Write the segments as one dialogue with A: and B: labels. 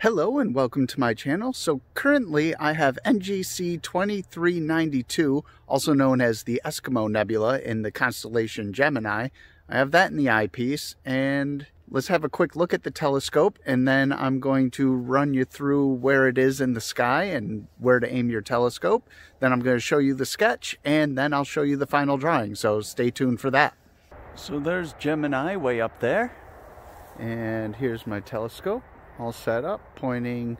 A: Hello and welcome to my channel. So currently I have NGC 2392, also known as the Eskimo Nebula in the constellation Gemini. I have that in the eyepiece and let's have a quick look at the telescope and then I'm going to run you through where it is in the sky and where to aim your telescope. Then I'm going to show you the sketch and then I'll show you the final drawing. So stay tuned for that. So there's Gemini way up there. And here's my telescope all set up, pointing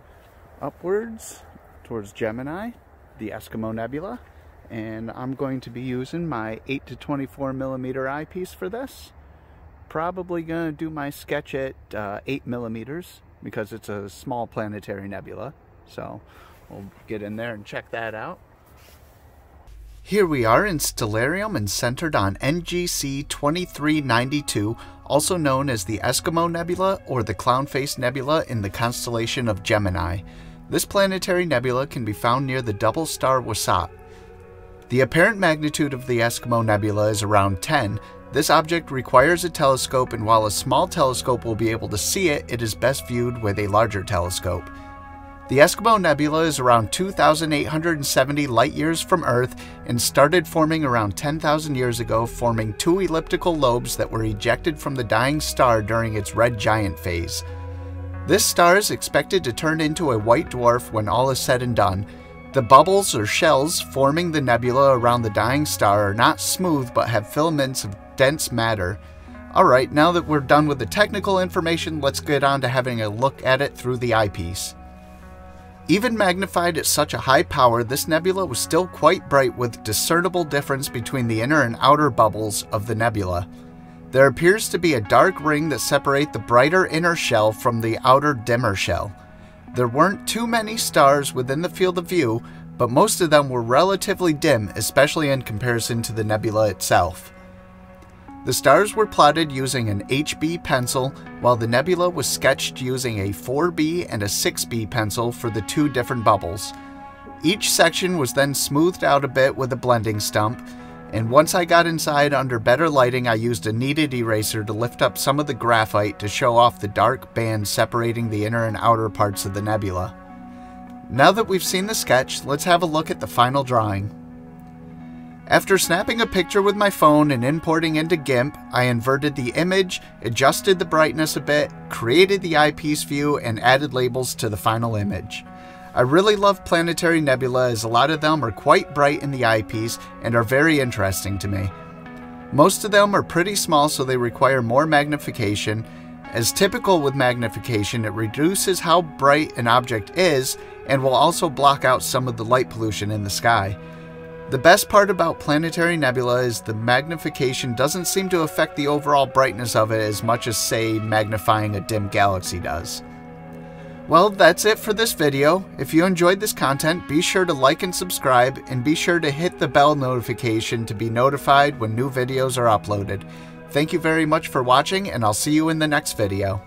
A: upwards towards Gemini, the Eskimo Nebula. And I'm going to be using my 8 to 24 millimeter eyepiece for this. Probably going to do my sketch at uh, 8 millimeters because it's a small planetary nebula. So we'll get in there and check that out. Here we are in Stellarium and centered on NGC 2392, also known as the Eskimo Nebula or the Clownface Nebula in the constellation of Gemini. This planetary nebula can be found near the double star Wasat. The apparent magnitude of the Eskimo Nebula is around 10. This object requires a telescope, and while a small telescope will be able to see it, it is best viewed with a larger telescope. The Eskimo Nebula is around 2,870 light years from Earth and started forming around 10,000 years ago, forming two elliptical lobes that were ejected from the dying star during its red giant phase. This star is expected to turn into a white dwarf when all is said and done. The bubbles or shells forming the nebula around the dying star are not smooth but have filaments of dense matter. Alright, now that we're done with the technical information, let's get on to having a look at it through the eyepiece. Even magnified at such a high power, this nebula was still quite bright with discernible difference between the inner and outer bubbles of the nebula. There appears to be a dark ring that separate the brighter inner shell from the outer dimmer shell. There weren't too many stars within the field of view, but most of them were relatively dim, especially in comparison to the nebula itself. The stars were plotted using an HB pencil, while the nebula was sketched using a 4B and a 6B pencil for the two different bubbles. Each section was then smoothed out a bit with a blending stump, and once I got inside under better lighting I used a kneaded eraser to lift up some of the graphite to show off the dark band separating the inner and outer parts of the nebula. Now that we've seen the sketch, let's have a look at the final drawing. After snapping a picture with my phone and importing into GIMP, I inverted the image, adjusted the brightness a bit, created the eyepiece view, and added labels to the final image. I really love planetary nebula as a lot of them are quite bright in the eyepiece and are very interesting to me. Most of them are pretty small so they require more magnification. As typical with magnification, it reduces how bright an object is and will also block out some of the light pollution in the sky. The best part about Planetary Nebula is the magnification doesn't seem to affect the overall brightness of it as much as, say, magnifying a dim galaxy does. Well, that's it for this video. If you enjoyed this content, be sure to like and subscribe, and be sure to hit the bell notification to be notified when new videos are uploaded. Thank you very much for watching, and I'll see you in the next video.